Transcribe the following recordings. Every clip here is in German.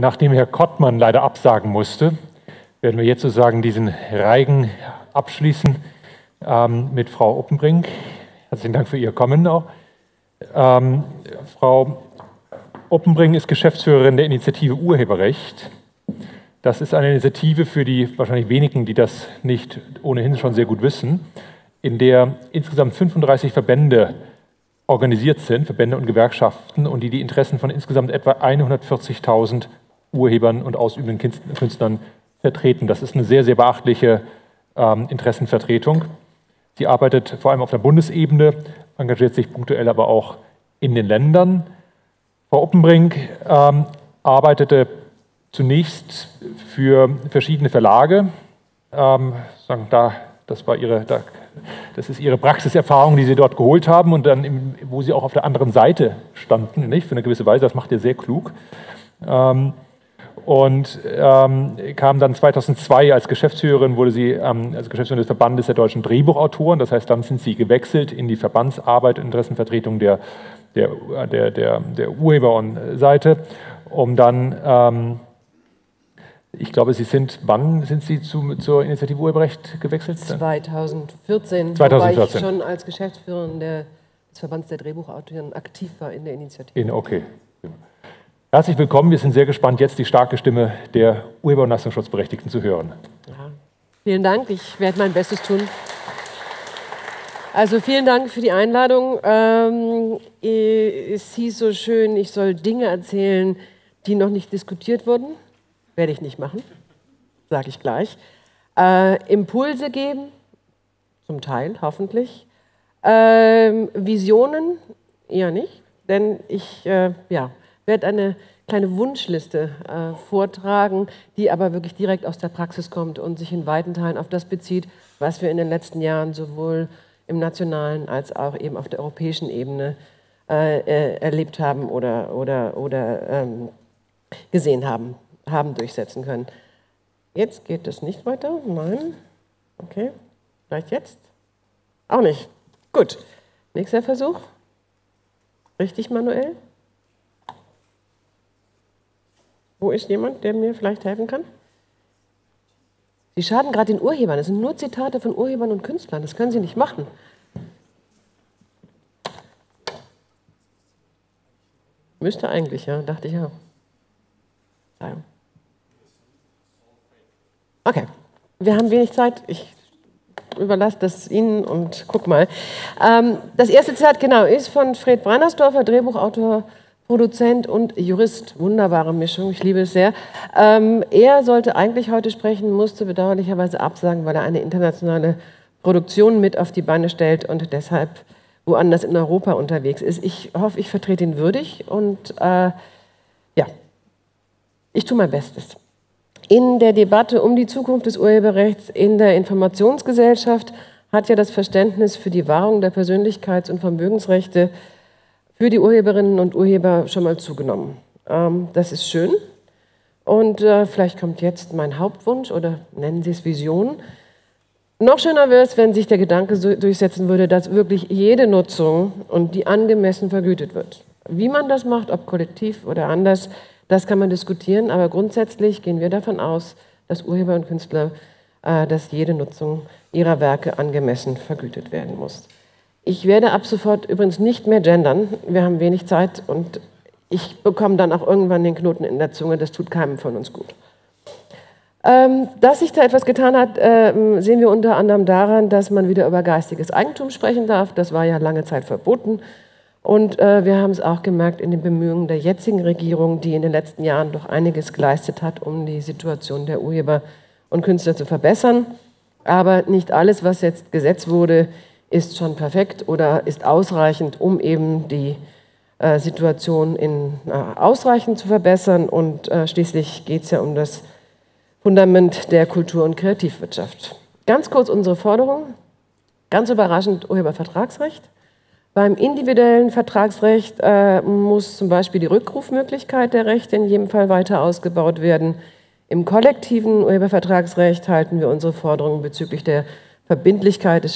Nachdem Herr Kottmann leider absagen musste, werden wir jetzt sozusagen diesen Reigen abschließen ähm, mit Frau Oppenbrink. Herzlichen Dank für Ihr Kommen auch. Ähm, Frau Oppenbrink ist Geschäftsführerin der Initiative Urheberrecht. Das ist eine Initiative für die wahrscheinlich wenigen, die das nicht ohnehin schon sehr gut wissen, in der insgesamt 35 Verbände organisiert sind, Verbände und Gewerkschaften, und die die Interessen von insgesamt etwa 140.000 Urhebern und ausübenden Künstlern vertreten. Das ist eine sehr, sehr beachtliche ähm, Interessenvertretung. Sie arbeitet vor allem auf der Bundesebene, engagiert sich punktuell aber auch in den Ländern. Frau Oppenbrink ähm, arbeitete zunächst für verschiedene Verlage. Ähm, sagen, da, das, war ihre, da, das ist ihre Praxiserfahrung, die sie dort geholt haben und dann, im, wo sie auch auf der anderen Seite standen, nicht? für eine gewisse Weise. Das macht ihr sehr klug. Ähm, und ähm, kam dann 2002 als Geschäftsführerin, wurde sie ähm, als Geschäftsführerin des Verbandes der deutschen Drehbuchautoren. Das heißt, dann sind sie gewechselt in die Verbandsarbeit und Interessenvertretung der, der, der, der, der Urheberseite, um dann, ähm, ich glaube, Sie sind, wann sind Sie zu, zur Initiative Urheberrecht gewechselt? 2014, 2014. wobei ich schon als Geschäftsführerin des Verbands der Drehbuchautoren aktiv war in der Initiative. In, okay. Herzlich willkommen. Wir sind sehr gespannt, jetzt die starke Stimme der Urheber- und Leistungsschutzberechtigten zu hören. Ja. Vielen Dank. Ich werde mein Bestes tun. Also vielen Dank für die Einladung. Ähm, es hieß so schön, ich soll Dinge erzählen, die noch nicht diskutiert wurden. Werde ich nicht machen, sage ich gleich. Äh, Impulse geben, zum Teil hoffentlich. Ähm, Visionen eher nicht, denn ich, äh, ja, werde eine kleine Wunschliste äh, vortragen, die aber wirklich direkt aus der Praxis kommt und sich in weiten Teilen auf das bezieht, was wir in den letzten Jahren sowohl im nationalen als auch eben auf der europäischen Ebene äh, äh, erlebt haben oder, oder, oder ähm, gesehen haben, haben durchsetzen können. Jetzt geht es nicht weiter. Nein. Okay. Vielleicht jetzt? Auch nicht. Gut. Nächster Versuch. Richtig manuell? Wo ist jemand, der mir vielleicht helfen kann? Sie schaden gerade den Urhebern. Das sind nur Zitate von Urhebern und Künstlern. Das können Sie nicht machen. Müsste eigentlich, ja, dachte ich ja. Okay, wir haben wenig Zeit. Ich überlasse das Ihnen und guck mal. Ähm, das erste Zitat, genau, ist von Fred Breinersdorfer, Drehbuchautor Produzent und Jurist. Wunderbare Mischung, ich liebe es sehr. Ähm, er sollte eigentlich heute sprechen, musste bedauerlicherweise absagen, weil er eine internationale Produktion mit auf die Beine stellt und deshalb woanders in Europa unterwegs ist. Ich hoffe, ich vertrete ihn würdig und äh, ja, ich tue mein Bestes. In der Debatte um die Zukunft des Urheberrechts in der Informationsgesellschaft hat ja das Verständnis für die Wahrung der Persönlichkeits- und Vermögensrechte für die Urheberinnen und Urheber schon mal zugenommen. Ähm, das ist schön. Und äh, vielleicht kommt jetzt mein Hauptwunsch oder nennen Sie es Vision. Noch schöner wäre es, wenn sich der Gedanke so durchsetzen würde, dass wirklich jede Nutzung und die angemessen vergütet wird. Wie man das macht, ob kollektiv oder anders, das kann man diskutieren, aber grundsätzlich gehen wir davon aus, dass Urheber und Künstler, äh, dass jede Nutzung ihrer Werke angemessen vergütet werden muss. Ich werde ab sofort übrigens nicht mehr gendern. Wir haben wenig Zeit und ich bekomme dann auch irgendwann den Knoten in der Zunge. Das tut keinem von uns gut. Ähm, dass sich da etwas getan hat, äh, sehen wir unter anderem daran, dass man wieder über geistiges Eigentum sprechen darf. Das war ja lange Zeit verboten. Und äh, wir haben es auch gemerkt in den Bemühungen der jetzigen Regierung, die in den letzten Jahren doch einiges geleistet hat, um die Situation der Urheber und Künstler zu verbessern. Aber nicht alles, was jetzt gesetzt wurde, ist schon perfekt oder ist ausreichend, um eben die äh, Situation in, äh, ausreichend zu verbessern. Und äh, schließlich geht es ja um das Fundament der Kultur- und Kreativwirtschaft. Ganz kurz unsere Forderung. Ganz überraschend Urhebervertragsrecht. Beim individuellen Vertragsrecht äh, muss zum Beispiel die Rückrufmöglichkeit der Rechte in jedem Fall weiter ausgebaut werden. Im kollektiven Urhebervertragsrecht halten wir unsere Forderungen bezüglich der Verbindlichkeit des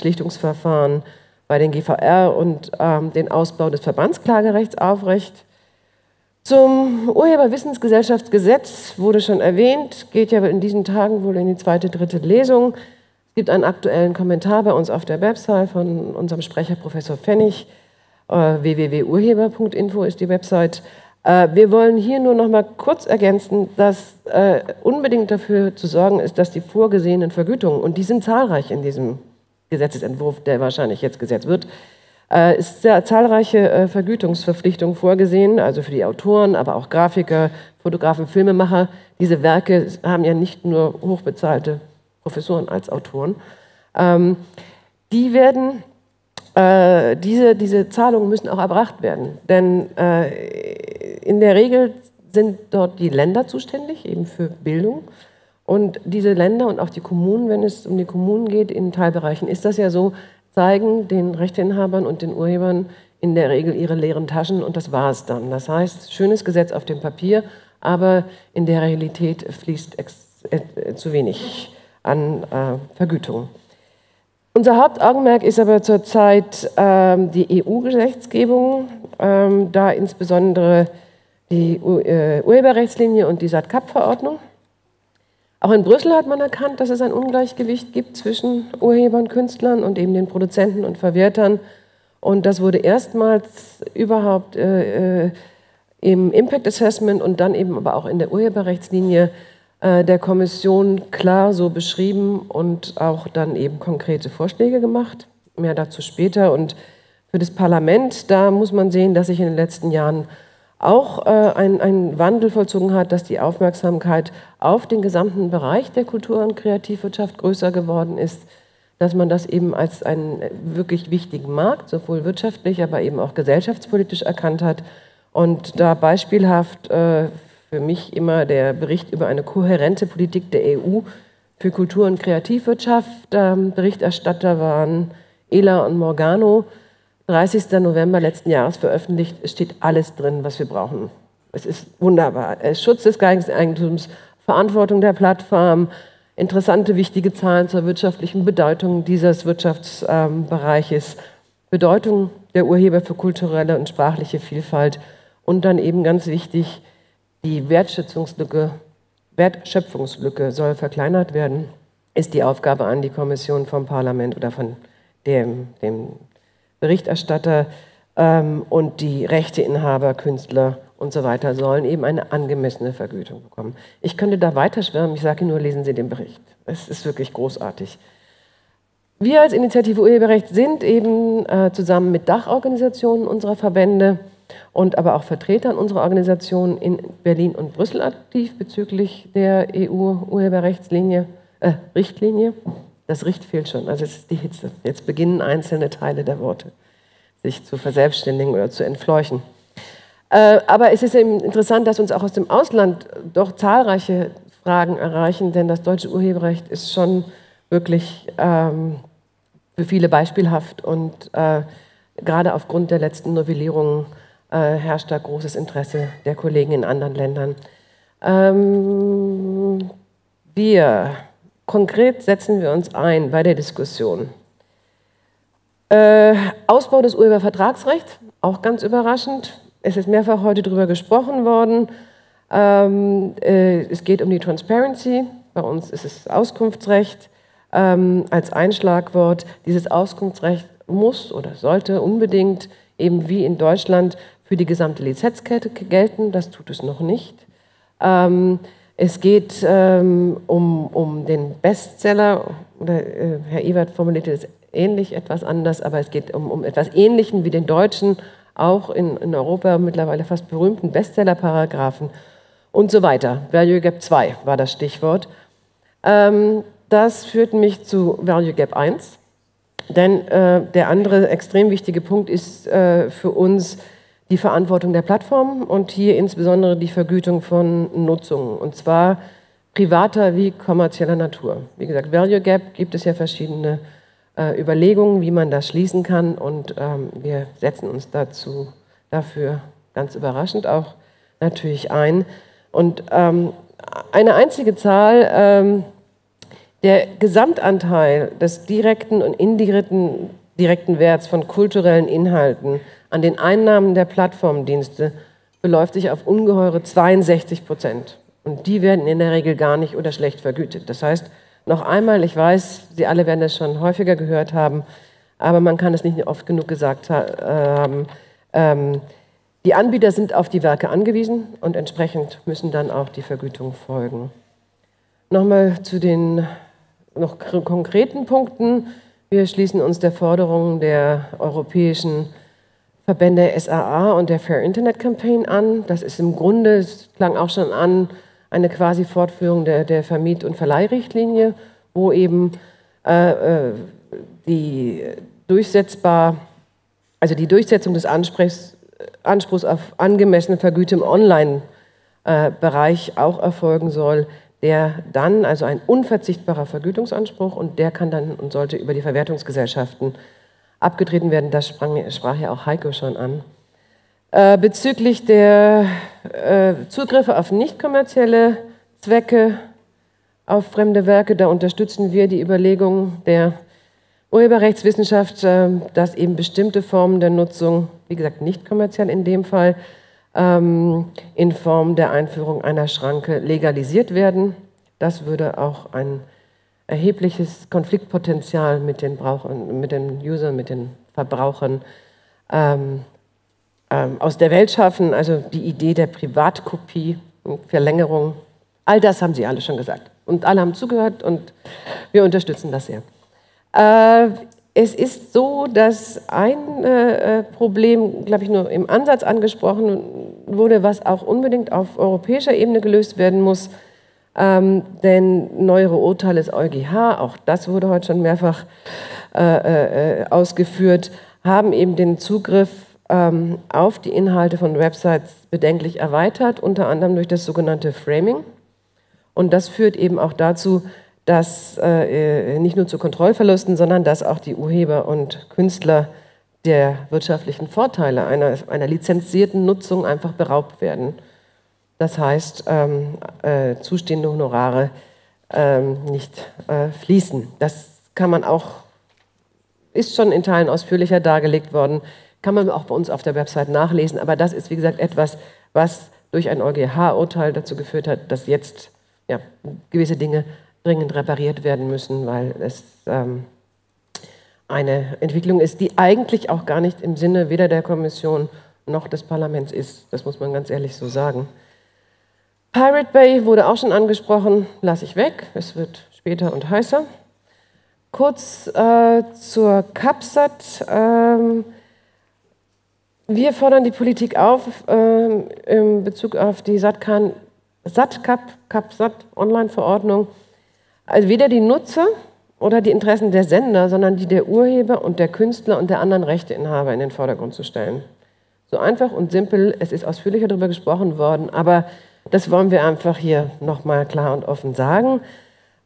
Zum Urheberwissensgesellschaftsgesetz wurde schon erwähnt, geht ja in diesen Tagen wohl in die zweite, dritte Lesung. Es gibt einen aktuellen Kommentar bei uns auf der Website von unserem Sprecher Professor Pfennig. Äh, www.urheber.info ist die Website. Äh, wir wollen hier nur noch mal kurz ergänzen, dass äh, unbedingt dafür zu sorgen ist, dass die vorgesehenen Vergütungen, und die sind zahlreich in diesem Gesetzesentwurf, der wahrscheinlich jetzt gesetzt wird, äh, ist sehr zahlreiche äh, Vergütungsverpflichtungen vorgesehen, also für die Autoren, aber auch Grafiker, Fotografen, Filmemacher. Diese Werke haben ja nicht nur hochbezahlte Professoren als Autoren. Ähm, die werden, äh, diese, diese Zahlungen müssen auch erbracht werden, denn äh, in der Regel sind dort die Länder zuständig, eben für Bildung. Und diese Länder und auch die Kommunen, wenn es um die Kommunen geht, in Teilbereichen ist das ja so, zeigen den Rechteinhabern und den Urhebern in der Regel ihre leeren Taschen und das war es dann. Das heißt, schönes Gesetz auf dem Papier, aber in der Realität fließt äh, zu wenig an äh, Vergütung. Unser Hauptaugenmerk ist aber zurzeit ähm, die EU-Gesetzgebung, ähm, da insbesondere die äh, Urheberrechtslinie und die SAT-CAP-Verordnung. Auch in Brüssel hat man erkannt, dass es ein Ungleichgewicht gibt zwischen Urhebern, Künstlern und eben den Produzenten und Verwertern. Und das wurde erstmals überhaupt äh, äh, im Impact Assessment und dann eben aber auch in der Urheberrechtslinie äh, der Kommission klar so beschrieben und auch dann eben konkrete Vorschläge gemacht. Mehr dazu später. Und für das Parlament, da muss man sehen, dass sich in den letzten Jahren auch äh, ein, ein Wandel vollzogen hat, dass die Aufmerksamkeit auf den gesamten Bereich der Kultur- und Kreativwirtschaft größer geworden ist, dass man das eben als einen wirklich wichtigen Markt, sowohl wirtschaftlich, aber eben auch gesellschaftspolitisch erkannt hat. Und da beispielhaft äh, für mich immer der Bericht über eine kohärente Politik der EU für Kultur- und Kreativwirtschaft. Ähm, Berichterstatter waren Ela und Morgano. 30. November letzten Jahres veröffentlicht. Es steht alles drin, was wir brauchen. Es ist wunderbar. Schutz des Geigeneigentums, Verantwortung der Plattform, interessante, wichtige Zahlen zur wirtschaftlichen Bedeutung dieses Wirtschaftsbereiches, Bedeutung der Urheber für kulturelle und sprachliche Vielfalt und dann eben ganz wichtig, die Wertschätzungslücke, Wertschöpfungslücke soll verkleinert werden, ist die Aufgabe an die Kommission vom Parlament oder von dem, dem Berichterstatter ähm, und die Rechteinhaber, Künstler und so weiter sollen eben eine angemessene Vergütung bekommen. Ich könnte da weiter schwärmen, ich sage nur, lesen Sie den Bericht. Es ist wirklich großartig. Wir als Initiative Urheberrecht sind eben äh, zusammen mit Dachorganisationen unserer Verbände und aber auch Vertretern unserer Organisationen in Berlin und Brüssel aktiv bezüglich der EU-Urheberrechtslinie, äh, Richtlinie. Das Richt fehlt schon, also es ist die Hitze. Jetzt beginnen einzelne Teile der Worte sich zu verselbstständigen oder zu entfleuchen. Äh, aber es ist eben interessant, dass uns auch aus dem Ausland doch zahlreiche Fragen erreichen, denn das deutsche Urheberrecht ist schon wirklich ähm, für viele beispielhaft und äh, gerade aufgrund der letzten Novellierungen äh, herrscht da großes Interesse der Kollegen in anderen Ländern. Ähm, wir Konkret setzen wir uns ein bei der Diskussion. Äh, Ausbau des Urhebervertragsrechts, auch ganz überraschend. Es ist mehrfach heute darüber gesprochen worden. Ähm, äh, es geht um die Transparency. Bei uns ist es Auskunftsrecht ähm, als Einschlagwort. Dieses Auskunftsrecht muss oder sollte unbedingt eben wie in Deutschland für die gesamte Lizenzkette gelten. Das tut es noch nicht. Ähm, es geht ähm, um, um den Bestseller, oder, äh, Herr Ewert formulierte es ähnlich, etwas anders, aber es geht um, um etwas Ähnlichen wie den deutschen, auch in, in Europa mittlerweile fast berühmten Bestseller-Paragraphen und so weiter. Value Gap 2 war das Stichwort. Ähm, das führt mich zu Value Gap 1, denn äh, der andere extrem wichtige Punkt ist äh, für uns, die Verantwortung der Plattform und hier insbesondere die Vergütung von Nutzungen, und zwar privater wie kommerzieller Natur. Wie gesagt, Value Gap gibt es ja verschiedene äh, Überlegungen, wie man das schließen kann, und ähm, wir setzen uns dazu dafür ganz überraschend auch natürlich ein. Und ähm, eine einzige Zahl, ähm, der Gesamtanteil des direkten und indirekten direkten Werts von kulturellen Inhalten an den Einnahmen der Plattformdienste beläuft sich auf ungeheure 62 Prozent. Und die werden in der Regel gar nicht oder schlecht vergütet. Das heißt, noch einmal, ich weiß, Sie alle werden das schon häufiger gehört haben, aber man kann es nicht oft genug gesagt äh, haben. Ähm, die Anbieter sind auf die Werke angewiesen und entsprechend müssen dann auch die Vergütungen folgen. Nochmal zu den noch konkreten Punkten. Wir schließen uns der Forderung der europäischen Verbände SAA und der Fair Internet Campaign an. Das ist im Grunde, es klang auch schon an, eine quasi Fortführung der, der Vermiet- und Verleihrichtlinie, wo eben äh, äh die durchsetzbar, also die Durchsetzung des Anspruchs, Anspruchs auf angemessene Vergütung im Online-Bereich äh, auch erfolgen soll, der dann, also ein unverzichtbarer Vergütungsanspruch, und der kann dann und sollte über die Verwertungsgesellschaften abgetreten werden. Das sprang, sprach ja auch Heiko schon an. Äh, bezüglich der äh, Zugriffe auf nicht kommerzielle Zwecke, auf fremde Werke, da unterstützen wir die Überlegung der Urheberrechtswissenschaft, äh, dass eben bestimmte Formen der Nutzung, wie gesagt nicht kommerziell in dem Fall, ähm, in Form der Einführung einer Schranke legalisiert werden. Das würde auch ein erhebliches Konfliktpotenzial mit den, Brauchern, mit den Usern, mit den Verbrauchern ähm, ähm, aus der Welt schaffen. Also die Idee der Privatkopie, Verlängerung, all das haben Sie alle schon gesagt. Und alle haben zugehört und wir unterstützen das sehr. Äh, es ist so, dass ein äh, Problem, glaube ich, nur im Ansatz angesprochen wurde, was auch unbedingt auf europäischer Ebene gelöst werden muss. Ähm, denn neuere Urteile des EuGH, auch das wurde heute schon mehrfach äh, äh, ausgeführt, haben eben den Zugriff ähm, auf die Inhalte von Websites bedenklich erweitert, unter anderem durch das sogenannte Framing. Und das führt eben auch dazu, dass äh, nicht nur zu Kontrollverlusten, sondern dass auch die Urheber und Künstler der wirtschaftlichen Vorteile einer, einer lizenzierten Nutzung einfach beraubt werden. Das heißt, ähm, äh, zustehende Honorare ähm, nicht äh, fließen. Das kann man auch, ist schon in Teilen ausführlicher dargelegt worden, kann man auch bei uns auf der Website nachlesen. Aber das ist, wie gesagt, etwas, was durch ein EuGH-Urteil dazu geführt hat, dass jetzt ja, gewisse Dinge dringend repariert werden müssen, weil es ähm, eine Entwicklung ist, die eigentlich auch gar nicht im Sinne weder der Kommission noch des Parlaments ist. Das muss man ganz ehrlich so sagen. Pirate Bay wurde auch schon angesprochen, lasse ich weg. Es wird später und heißer. Kurz äh, zur CAPSAT. Ähm, wir fordern die Politik auf, ähm, in Bezug auf die SATCAP, SATCAP, CAPSAT Online-Verordnung, also weder die Nutzer oder die Interessen der Sender, sondern die der Urheber und der Künstler und der anderen Rechteinhaber in den Vordergrund zu stellen. So einfach und simpel, es ist ausführlicher darüber gesprochen worden, aber das wollen wir einfach hier nochmal klar und offen sagen.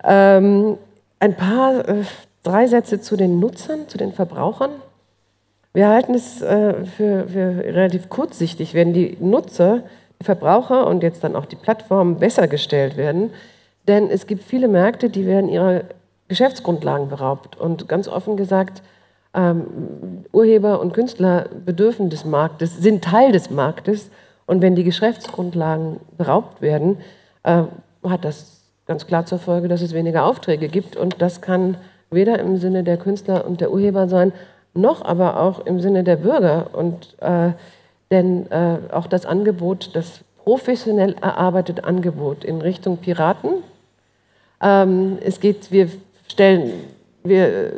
Ähm, ein paar, äh, drei Sätze zu den Nutzern, zu den Verbrauchern. Wir halten es äh, für, für relativ kurzsichtig, wenn die Nutzer, die Verbraucher und jetzt dann auch die Plattformen besser gestellt werden, denn es gibt viele Märkte, die werden ihrer Geschäftsgrundlagen beraubt. Und ganz offen gesagt, ähm, Urheber und Künstler bedürfen des Marktes, sind Teil des Marktes. Und wenn die Geschäftsgrundlagen beraubt werden, äh, hat das ganz klar zur Folge, dass es weniger Aufträge gibt. Und das kann weder im Sinne der Künstler und der Urheber sein, noch aber auch im Sinne der Bürger. Und äh, denn äh, auch das Angebot, das professionell erarbeitete Angebot in Richtung Piraten, ähm, es geht, wir stellen, wir äh,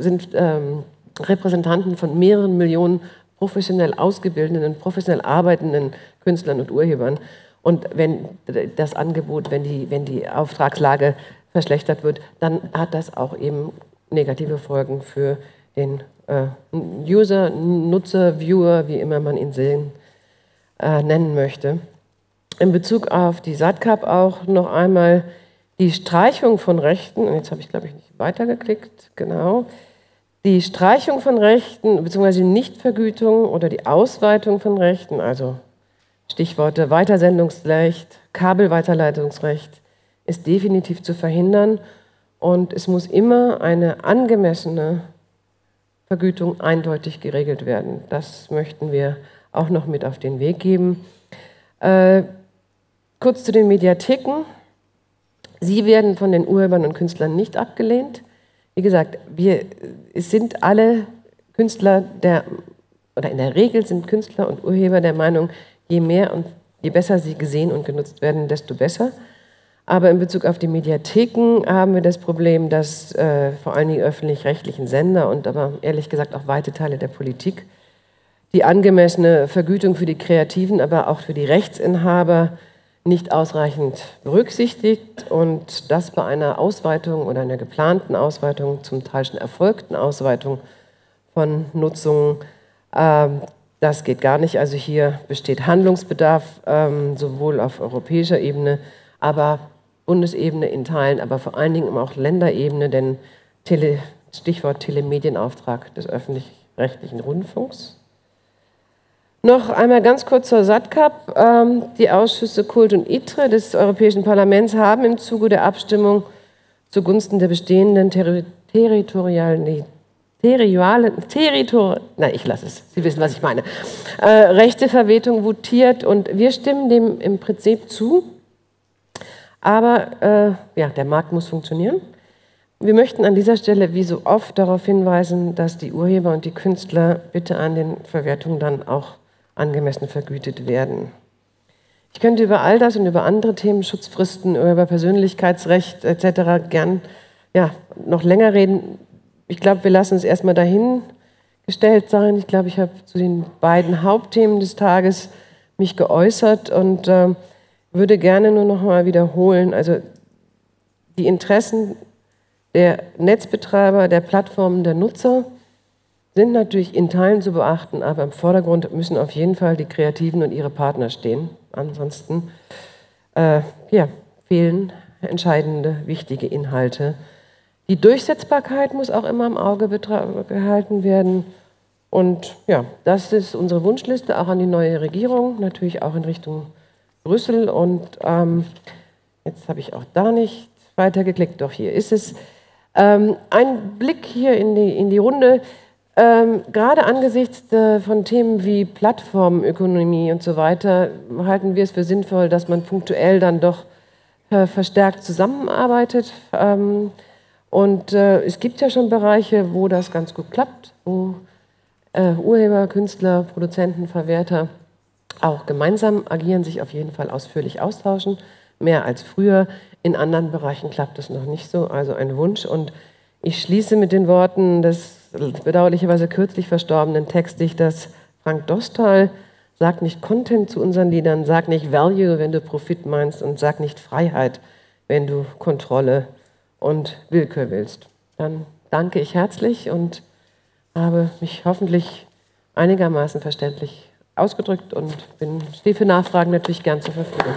sind ähm, Repräsentanten von mehreren Millionen professionell ausgebildeten, professionell arbeitenden Künstlern und Urhebern. Und wenn das Angebot, wenn die, wenn die Auftragslage verschlechtert wird, dann hat das auch eben negative Folgen für den äh, User, Nutzer, Viewer, wie immer man ihn sehen, äh, nennen möchte. In Bezug auf die SATCAP auch noch einmal die Streichung von Rechten, und jetzt habe ich, glaube ich, nicht weitergeklickt, genau, die Streichung von Rechten bzw. Nichtvergütung oder die Ausweitung von Rechten, also Stichworte Weitersendungsrecht, Kabelweiterleitungsrecht, ist definitiv zu verhindern und es muss immer eine angemessene Vergütung eindeutig geregelt werden. Das möchten wir auch noch mit auf den Weg geben. Äh, kurz zu den Mediatheken. Sie werden von den Urhebern und Künstlern nicht abgelehnt. Wie gesagt, wir es sind alle Künstler der, oder in der Regel sind Künstler und Urheber der Meinung, je mehr und je besser sie gesehen und genutzt werden, desto besser. Aber in Bezug auf die Mediatheken haben wir das Problem, dass äh, vor allem die öffentlich-rechtlichen Sender und aber ehrlich gesagt auch weite Teile der Politik die angemessene Vergütung für die Kreativen, aber auch für die Rechtsinhaber nicht ausreichend berücksichtigt und das bei einer Ausweitung oder einer geplanten Ausweitung, zum Teil schon erfolgten Ausweitung von Nutzungen, ähm, das geht gar nicht. Also hier besteht Handlungsbedarf, ähm, sowohl auf europäischer Ebene, aber Bundesebene in Teilen, aber vor allen Dingen auch Länderebene, denn Tele, Stichwort Telemedienauftrag des öffentlich-rechtlichen Rundfunks. Noch einmal ganz kurz zur SATCAP. Ähm, die Ausschüsse Kult und ITRE des Europäischen Parlaments haben im Zuge der Abstimmung zugunsten der bestehenden territorialen Territoriale, Territor, nein, ich lasse es, Sie wissen, was ich meine, äh, Rechteverwertung votiert und wir stimmen dem im Prinzip zu. Aber äh, ja, der Markt muss funktionieren. Wir möchten an dieser Stelle wie so oft darauf hinweisen, dass die Urheber und die Künstler bitte an den Verwertungen dann auch angemessen vergütet werden. Ich könnte über all das und über andere Themen, Schutzfristen, über Persönlichkeitsrecht etc. gern ja, noch länger reden. Ich glaube, wir lassen es erstmal dahingestellt sein. Ich glaube, ich habe zu den beiden Hauptthemen des Tages mich geäußert und äh, würde gerne nur noch mal wiederholen, also die Interessen der Netzbetreiber, der Plattformen, der Nutzer sind natürlich in Teilen zu beachten, aber im Vordergrund müssen auf jeden Fall die Kreativen und ihre Partner stehen. Ansonsten äh, ja, fehlen entscheidende, wichtige Inhalte. Die Durchsetzbarkeit muss auch immer im Auge gehalten werden. Und ja, das ist unsere Wunschliste auch an die neue Regierung, natürlich auch in Richtung Brüssel. Und ähm, jetzt habe ich auch da nicht weitergeklickt, doch hier ist es. Ähm, ein Blick hier in die, in die Runde. Ähm, gerade angesichts äh, von Themen wie Plattformökonomie und so weiter halten wir es für sinnvoll, dass man punktuell dann doch äh, verstärkt zusammenarbeitet. Ähm, und äh, es gibt ja schon Bereiche, wo das ganz gut klappt, wo äh, Urheber, Künstler, Produzenten, Verwerter auch gemeinsam agieren, sich auf jeden Fall ausführlich austauschen, mehr als früher. In anderen Bereichen klappt das noch nicht so, also ein Wunsch. Und ich schließe mit den Worten des bedauerlicherweise kürzlich verstorbenen Textdichters Frank Dostal. Sag nicht Content zu unseren Liedern, sag nicht Value, wenn du Profit meinst und sag nicht Freiheit, wenn du Kontrolle und Willkür willst. Dann danke ich herzlich und habe mich hoffentlich einigermaßen verständlich ausgedrückt und bin, stehe für Nachfragen natürlich gern zur Verfügung.